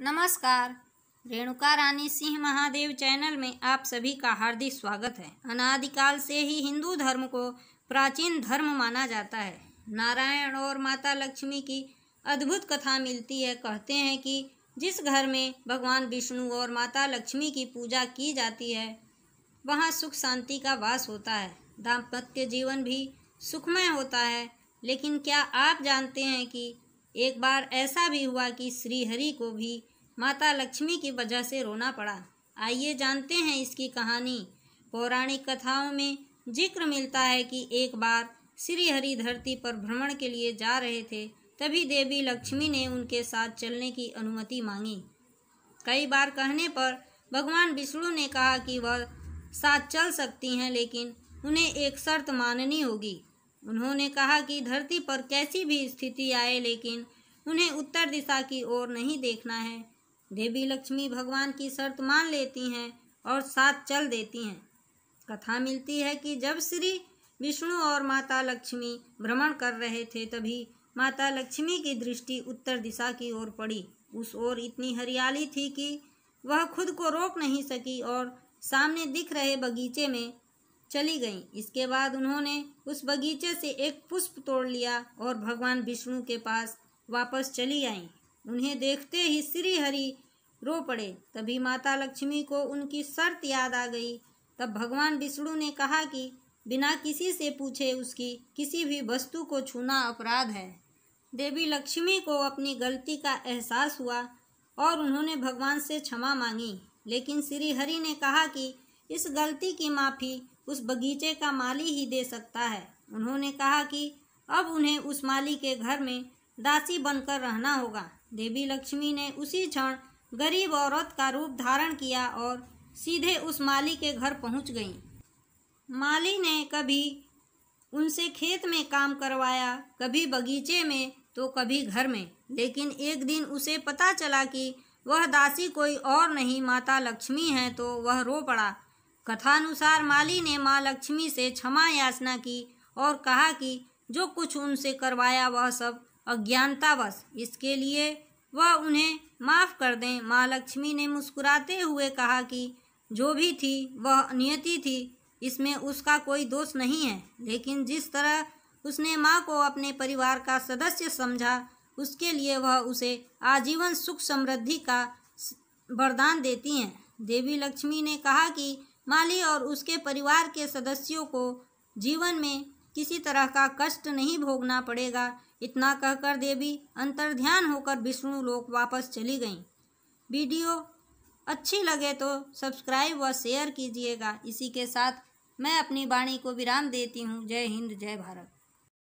नमस्कार। रेणुका रानी सिंह महादेव चैनल में आप सभी का हार्दिक स्वागत है। अनादिकाल से ही हिंदू धर्म को प्राचीन धर्म माना जाता है। नारायण और माता लक्ष्मी की अद्भुत कथा मिलती है। कहते हैं कि जिस घर में भगवान विष्णु और माता लक्ष्मी की पूजा की जाती है, वहाँ सुख शांति का वास होता है। दाम्पत्य जीवन भी सुखमय होता है। लेकिन क्या आप जानते हैं कि एक बार ऐसा भी हुआ कि श्री हरि को भी माता लक्ष्मी की वजह से रोना पड़ा। आइए जानते हैं इसकी कहानी। पौराणिक कथाओं में ज़िक्र मिलता है कि एक बार श्री हरि धरती पर भ्रमण के लिए जा रहे थे, तभी देवी लक्ष्मी ने उनके साथ चलने की अनुमति मांगी। कई बार कहने पर भगवान विष्णु ने कहा कि वह साथ चल सकती हैं, लेकिन उन्हें एक शर्त माननी होगी। उन्होंने कहा कि धरती पर कैसी भी स्थिति आए, लेकिन उन्हें उत्तर दिशा की ओर नहीं देखना है। देवी लक्ष्मी भगवान की शर्त मान लेती हैं और साथ चल देती हैं। कथा मिलती है कि जब श्री विष्णु और माता लक्ष्मी भ्रमण कर रहे थे, तभी माता लक्ष्मी की दृष्टि उत्तर दिशा की ओर पड़ी। उस ओर इतनी हरियाली थी कि वह खुद को रोक नहीं सकी और सामने दिख रहे बगीचे में चली गईं। इसके बाद उन्होंने उस बगीचे से एक पुष्प तोड़ लिया और भगवान विष्णु के पास वापस चली आईं। उन्हें देखते ही श्री हरि रो पड़े। तभी माता लक्ष्मी को उनकी शर्त याद आ गई। तब भगवान विष्णु ने कहा कि बिना किसी से पूछे उसकी किसी भी वस्तु को छूना अपराध है। देवी लक्ष्मी को अपनी गलती का एहसास हुआ और उन्होंने भगवान से क्षमा मांगी। लेकिन श्री हरि ने कहा कि इस गलती की माफ़ी उस बगीचे का माली ही दे सकता है। उन्होंने कहा कि अब उन्हें उस माली के घर में दासी बनकर रहना होगा। देवी लक्ष्मी ने उसी क्षण गरीब औरत का रूप धारण किया और सीधे उस माली के घर पहुँच गईं। माली ने कभी उनसे खेत में काम करवाया, कभी बगीचे में तो कभी घर में। लेकिन एक दिन उसे पता चला कि वह दासी कोई और नहीं, माता लक्ष्मी है तो वह रो पड़ा। कथानुसार माली ने माँ लक्ष्मी से क्षमा याचना की और कहा कि जो कुछ उनसे करवाया वह सब अज्ञानतावश। इसके लिए वह उन्हें माफ़ कर दें। माँ लक्ष्मी ने मुस्कुराते हुए कहा कि जो भी थी, वह नियति थी। इसमें उसका कोई दोष नहीं है। लेकिन जिस तरह उसने माँ को अपने परिवार का सदस्य समझा, उसके लिए वह उसे आजीवन सुख समृद्धि का वरदान देती हैं। देवी लक्ष्मी ने कहा कि माली और उसके परिवार के सदस्यों को जीवन में किसी तरह का कष्ट नहीं भोगना पड़ेगा। इतना कहकर देवी अंतर्ध्यान होकर विष्णु लोक वापस चली गईं। वीडियो अच्छी लगे तो सब्सक्राइब व शेयर कीजिएगा। इसी के साथ मैं अपनी वाणी को विराम देती हूँ। जय हिंद, जय भारत।